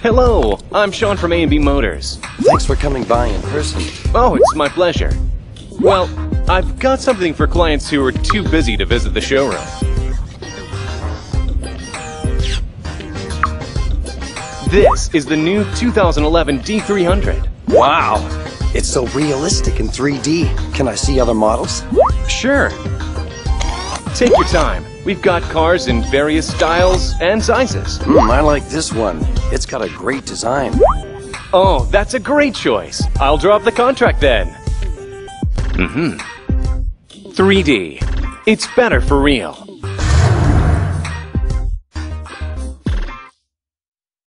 Hello, I'm Sean from A&B Motors. Thanks for coming by in person. Oh, it's my pleasure. Well, I've got something for clients who are too busy to visit the showroom. This is the new 2011 D300. Wow! It's so realistic in 3D. Can I see other models? Sure. Take your time. We've got cars in various styles and sizes. Hmm, I like this one. It's got a great design. Oh, that's a great choice. I'll draw up the contract then. Mm-hmm. 3D. It's better for real.